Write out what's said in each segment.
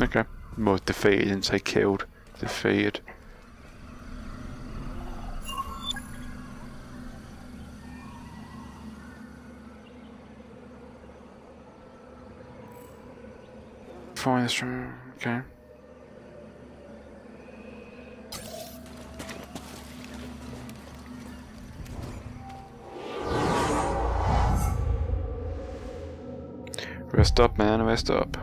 Okay. Well, defeated, didn't say killed. Defeated. Find this from. Okay. Rest up, man, rest up.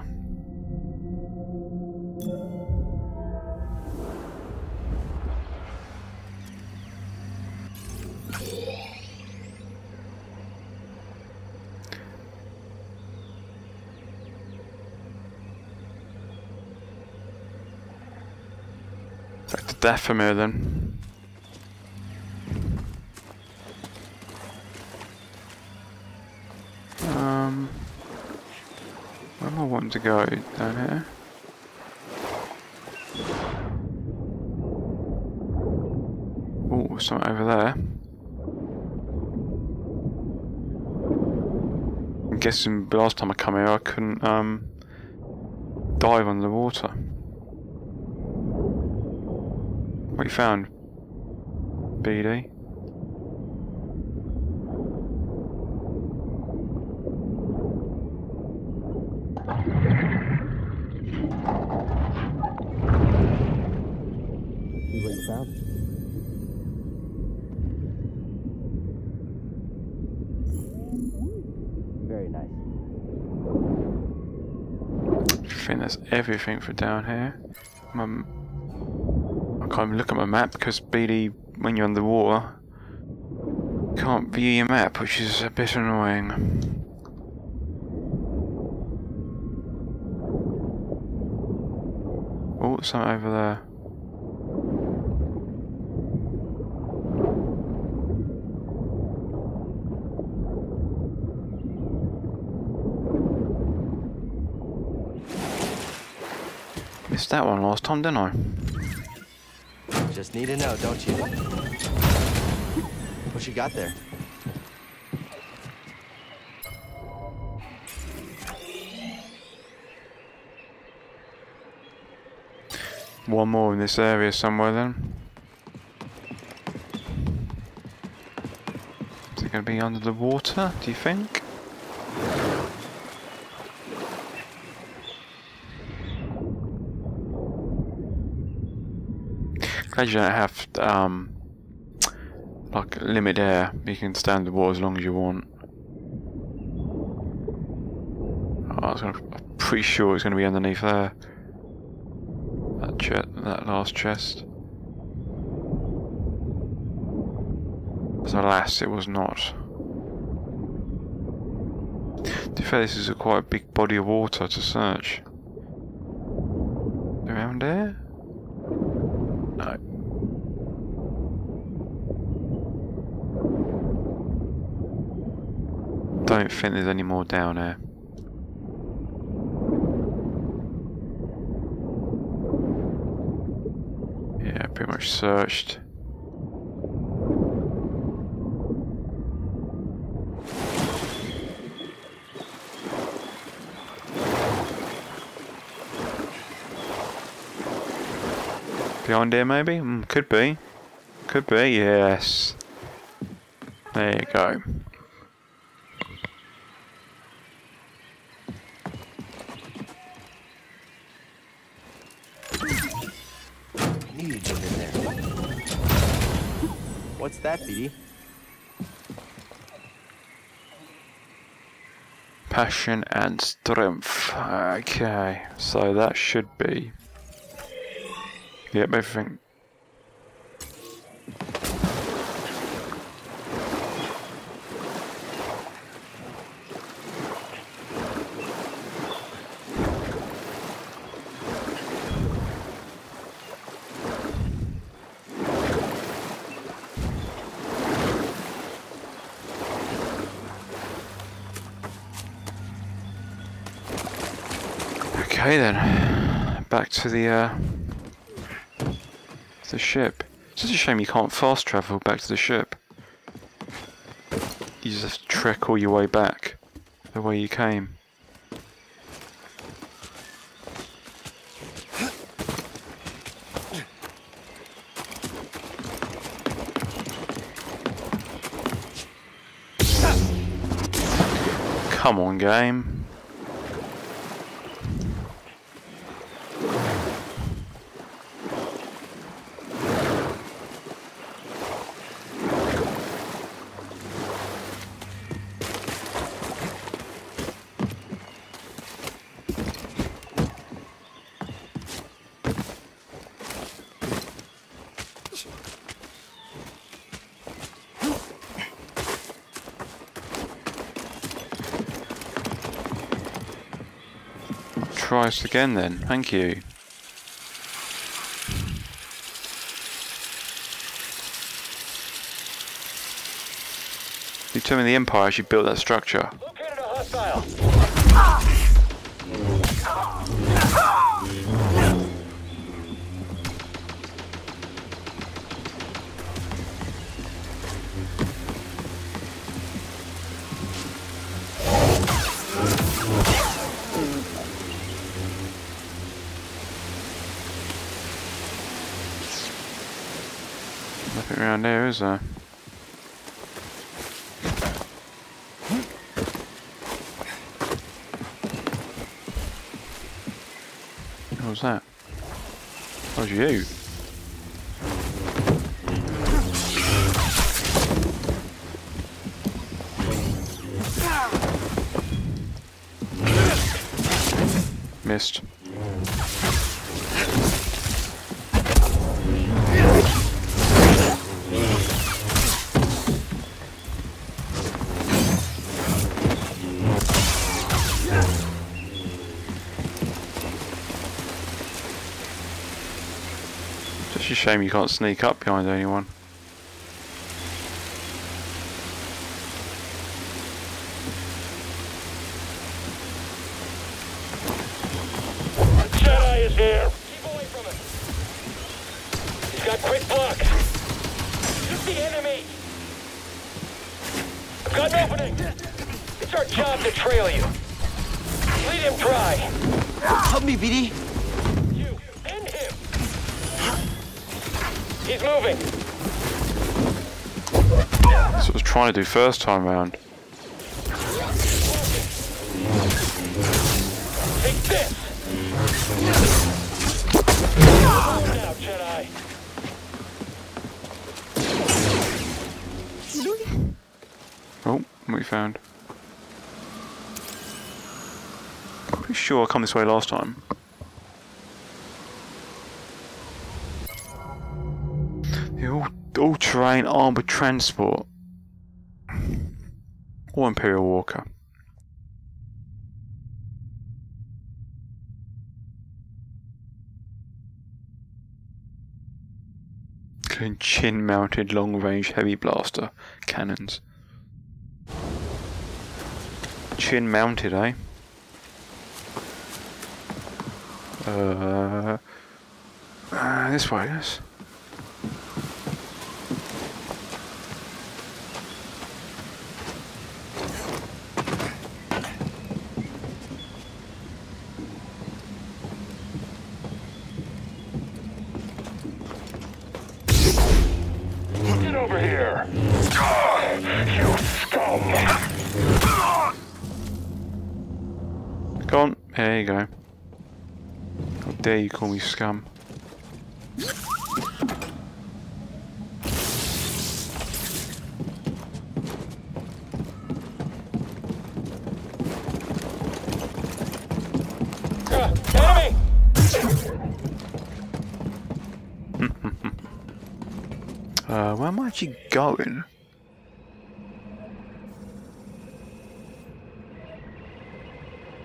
Back for me then. Um, where am I wanting to go? Down here? Oh, something over there. I'm guessing the last time I come here I couldn't um dive under the water. What you found? BD? See what you found? Very nice. I think that's everything for down here. My, can't even look at my map because BD, when you're underwater, can't view your map, which is a bit annoying. Oh, something over there. Missed that one last time, didn't I? Just need to know, don't you? What you got there? One more in this area somewhere then. Is it going to be under the water, do you think? Glad you don't have um like limit air. You can stand the water as long as you want. Oh, gonna, I'm pretty sure it's going to be underneath there. That chest, that last chest. But alas, it was not. To be fair, this is a quite big body of water to search. Around there? No. Don't think there's any more down there. Yeah, pretty much searched. Behind here, maybe? Mm, could be. Could be, yes. There you go. BD? Passion and strength. Okay, so that should be. Yep, everything. Okay then, back to the uh, the ship. It's just a shame you can't fast travel back to the ship. You just have to trek all your way back the way you came. Come on, game. Try us again then. Thank you. You me the Empire actually built that structure. Is there? What was that? That was you. Missed. Shame you can't sneak up behind anyone. Jedi is here. Keep away from him. He's got quick block. Shoot the enemy. I've got an opening. It's our job to trail you. Lead him dry. Help me, BD. He's moving. That's what I was trying to do first time round. Take this. Now, Jedi. Oh, we found. Pretty sure I come this way last time. All-terrain armored transport. Or Imperial Walker. Chin-mounted long-range heavy blaster cannons. Chin mounted, eh? Uh, uh this way, yes. Dare you call me scum? Uh, where am I actually going?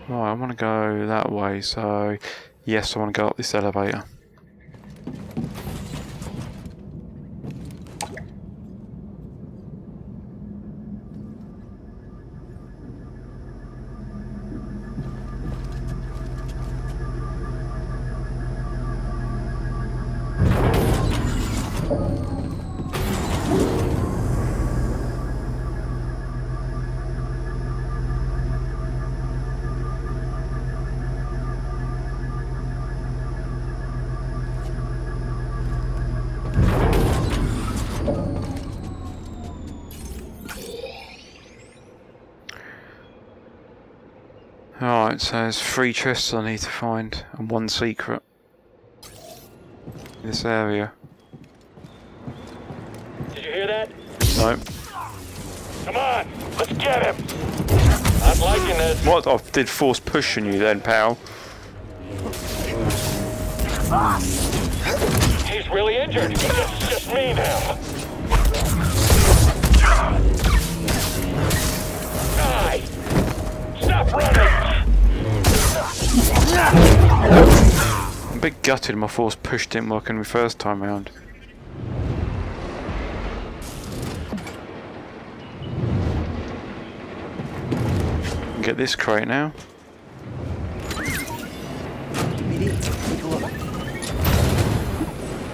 Right, I want to go that way, so yes, I want to go up this elevator. Alright, so there's three chests I need to find and one secret. In this area. Did you hear that? No. Come on, let's get him. I'm liking this. What? I did force pushing you then, pal. He's really injured. It's just me now. Die! Stop running! I'm a bit gutted my force push didn't work on me first time round. Get this crate now. BD, take a look.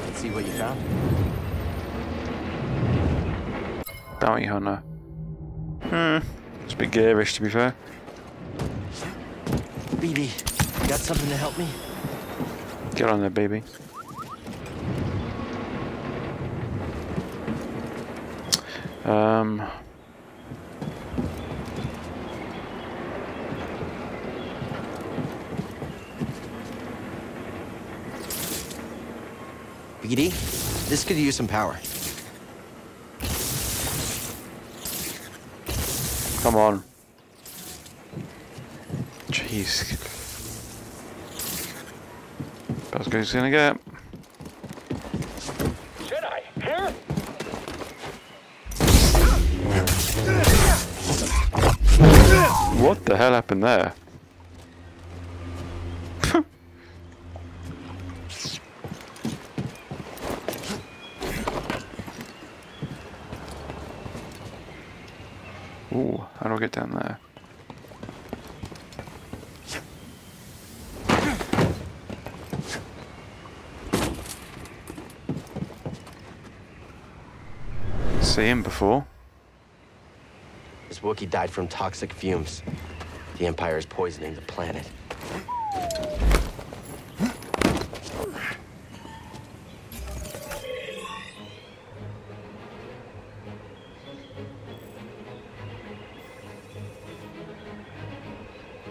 Let's see what you found. Bounty hunter. Hmm. It's a bit garish to be fair. BD, you got something to help me? Get on there, baby. Um. BD, this could use some power. Come on. Jeez. That's good as gonna get. Jedi, here? What the hell happened there? Ooh, how do I get down there? See him before. This Wookiee died from toxic fumes. The Empire is poisoning the planet.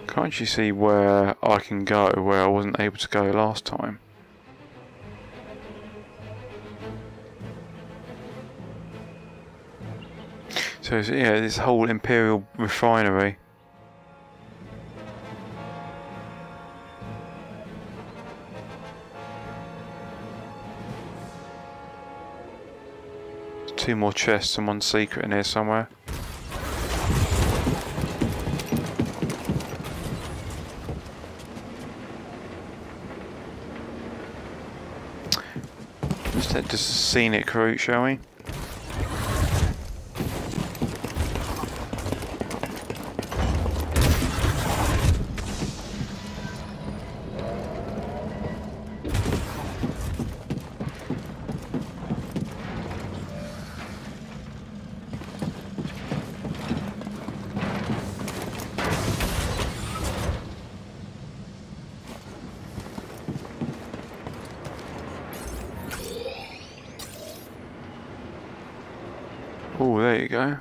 Can't you see where I can go where I wasn't able to go last time? So yeah, this whole Imperial refinery. Two more chests and one secret in here somewhere. Just a, just a scenic route, shall we? Oh, there you go.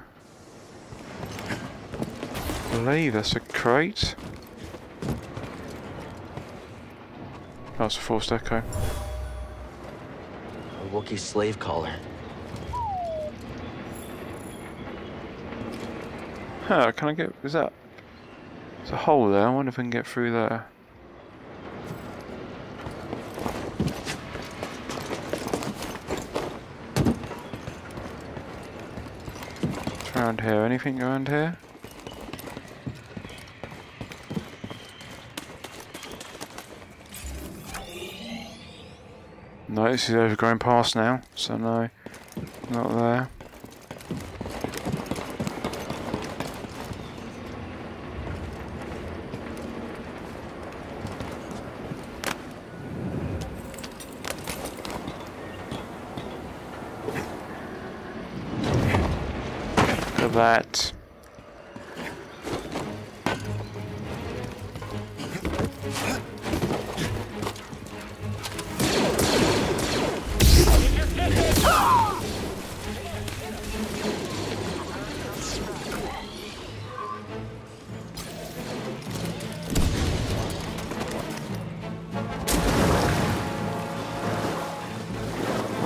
I believe that's a crate. That's a Force echo. A Wookiee slave collar. Huh, can I get... is that... There's a hole there, I wonder if I can get through there. Around here? Anything around here? No, this is overgrown past now, so no, not there. that.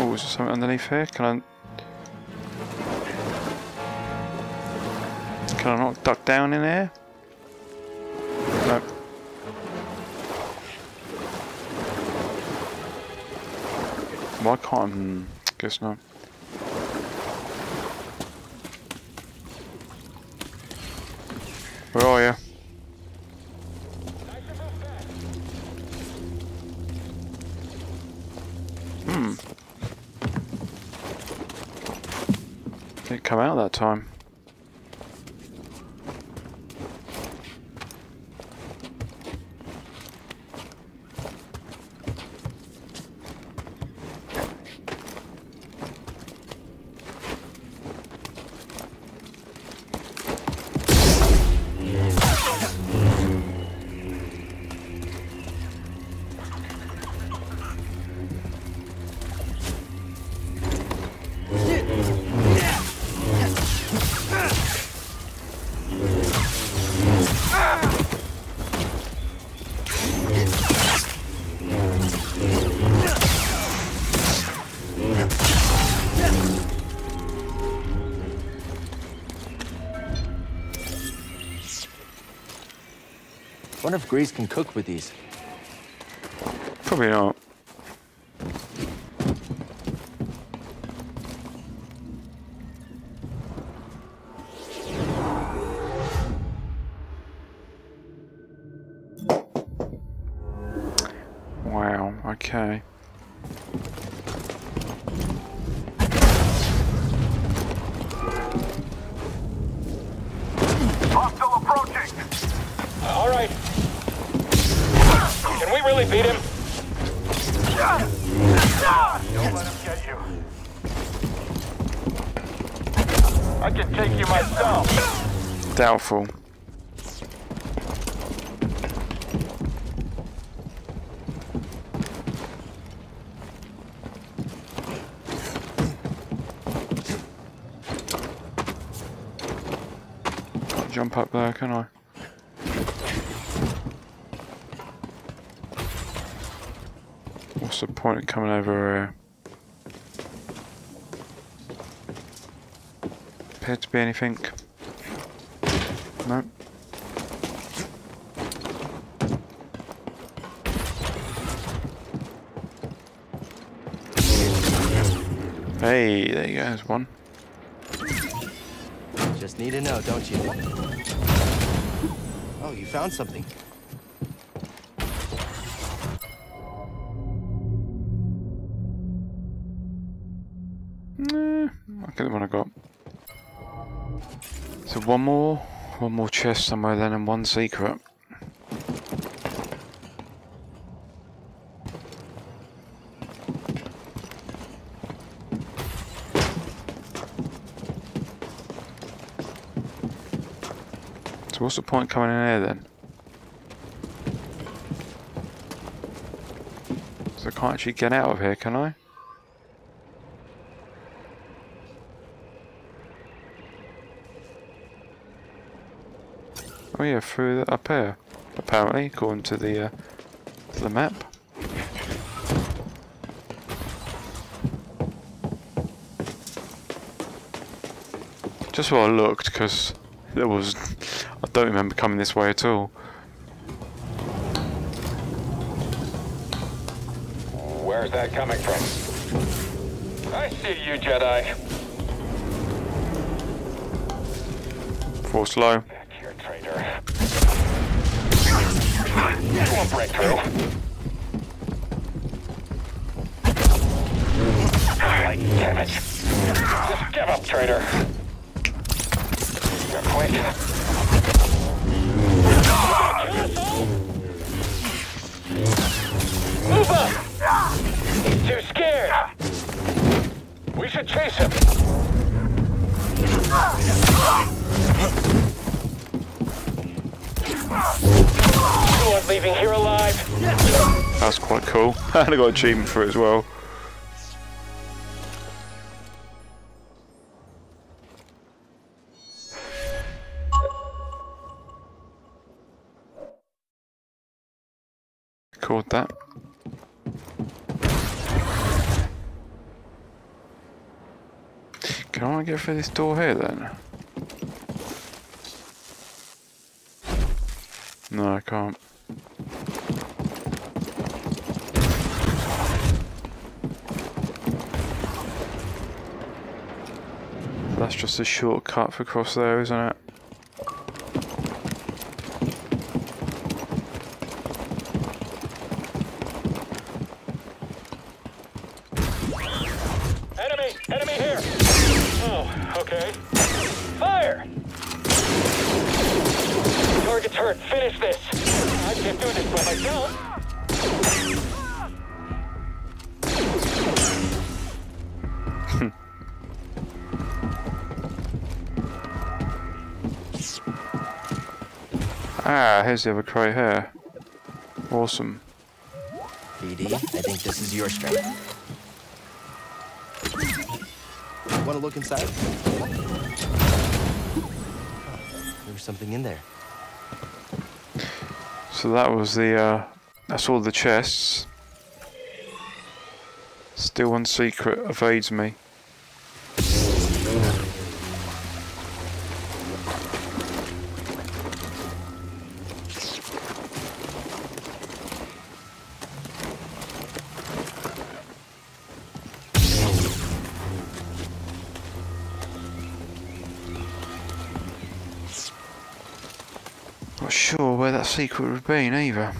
Oh, is there something underneath here? Can I... duck down in here? No. Why can't... Hmm, guess not. Where are you? Hmm. Didn't come out that time. Wonder if Greez can cook with these. Probably not. Myself. Jump up there, can I? What's the point of coming over here? Appear to be anything? Hey, there you go, there's one. Just need to know, don't you? Oh, you found something. Nah, I get the one I got. So one more, one more chest somewhere then and one secret. So what's the point coming in here then? So I can't actually get out of here, can I? Oh yeah, through the, up here. Apparently, according to the uh, to the map. Just while I looked, because there was, don't remember coming this way at all. Where's that coming from? I see you, Jedi. Force low. Back here, traitor. You won't break through. Like, damn it. Just give up, traitor. You're quick. Move up! Too scared. We should chase him. You aren't leaving here alive. That's quite cool. and I got achievement for it as well. Record that. Can I get through this door here then? No, I can't. That's just a shortcut for across there, isn't it? Ah, here's the other crate here. Awesome. BD, I think this is your strength. Want to look inside? There was something in there. So that was the, uh, that's all the chests. Still one secret evades me. Secret would have been either.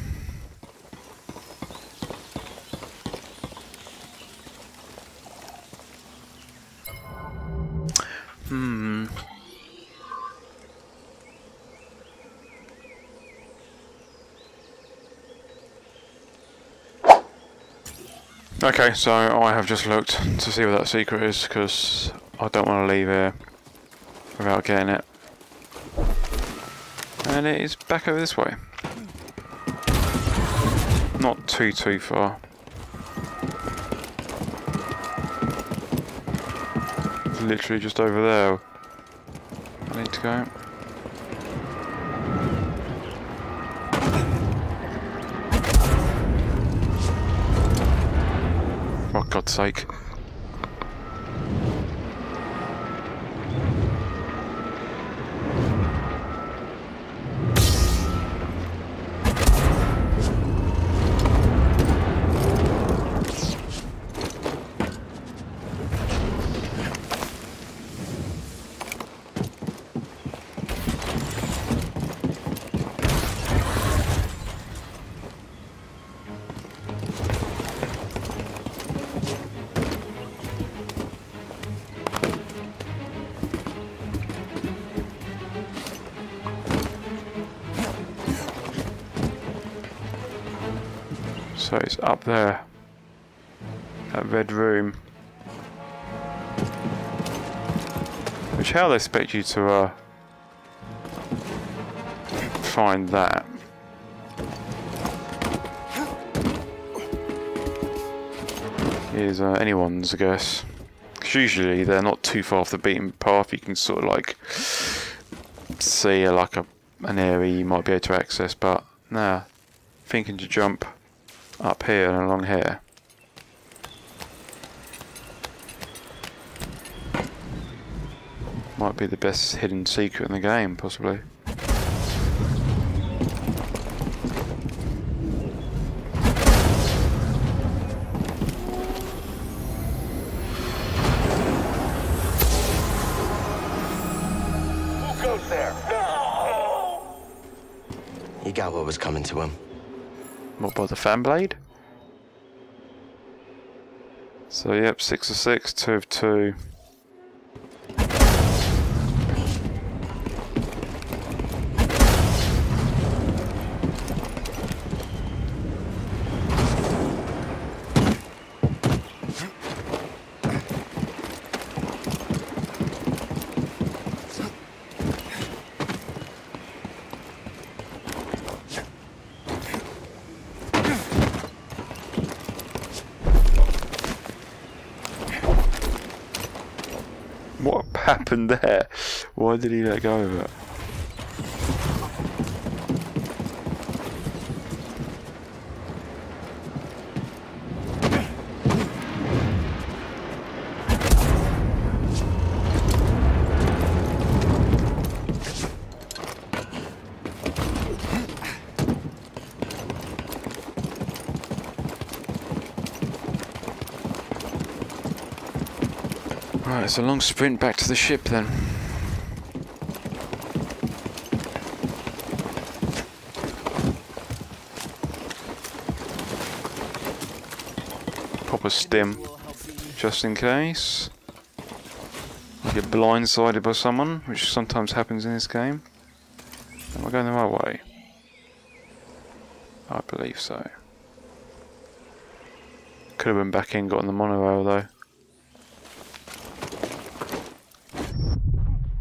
Hmm. Okay, so I have just looked to see where that secret is because I don't want to leave here without getting it. And it is back over this way. Not too, too far. It's literally just over there. I need to go. For God's sake. So it's up there. That red room. Which how they expect you to uh, find that? Is uh, anyone's, I guess. 'Cause usually they're not too far off the beaten path. You can sort of like see uh, like a an area you might be able to access, but nah. Thinking to jump up here and along here. Might be the best hidden secret in the game, possibly. Who goes there? No! He got what was coming to him. What by the fan blade? So yep, six of six, two of two. What happened there? Why did he let go of it? It's a long sprint back to the ship then. Pop a stim, just in case. You get blindsided by someone, which sometimes happens in this game. Am I going the right way? I believe so. Could have been back in, got on the monorail though.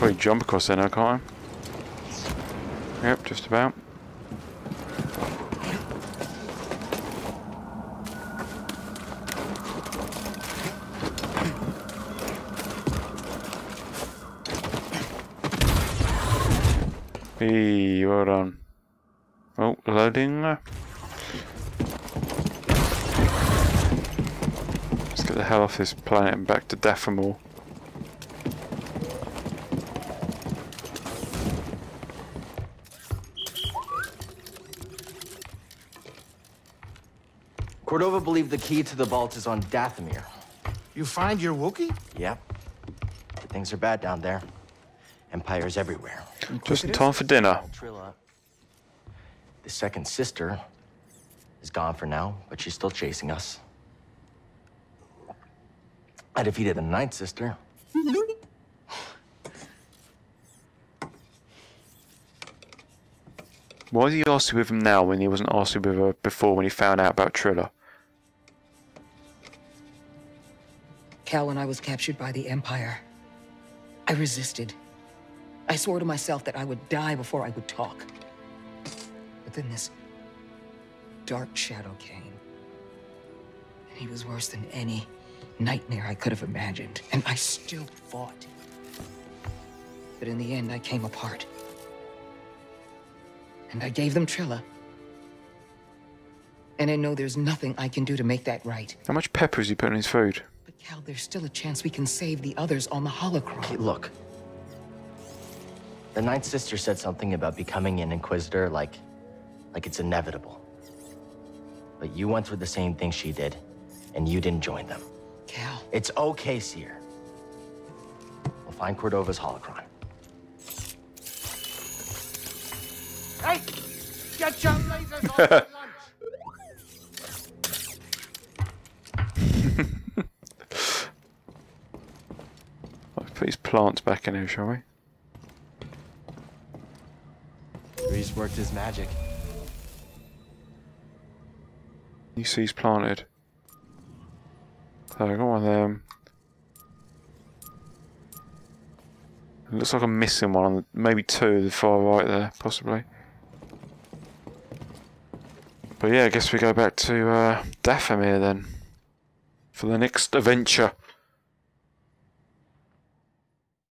Probably jump across there now, can't I? Yep, just about. Hey, well done. Oh, loading. Let's get the hell off this planet and back to Dathomir. Cordova believed the key to the vault is on Dathomir. You find your Wookiee? Yep. But things are bad down there. Empires everywhere. Just in time for dinner. Trilla. The second sister is gone for now, but she's still chasing us. I defeated the ninth sister. Why is he arsy with him now when he wasn't arsy with her before when he found out about Trilla? Cal, when I was captured by the Empire, I resisted. I swore to myself that I would die before I would talk. But then this dark shadow came. And he was worse than any nightmare I could have imagined. And I still fought. But in the end, I came apart. And I gave them Trilla. And I know there's nothing I can do to make that right. How much pepper is he putting in his food? But Cal, there's still a chance we can save the others on the holocron. Hey, look. The ninth sister said something about becoming an inquisitor like like it's inevitable. But you went through the same thing she did, and you didn't join them. Cal, It's okay, Cere. We'll find Cordova's holocron. Hey! Get your lasers off my lunch! Let's put his plants back in here, shall we? Reese worked his magic. You see he's planted. So I got one of them. It looks like I'm missing one, on the, maybe two the far right there, possibly. But yeah, I guess we go back to uh, Dathomir then. For the next adventure.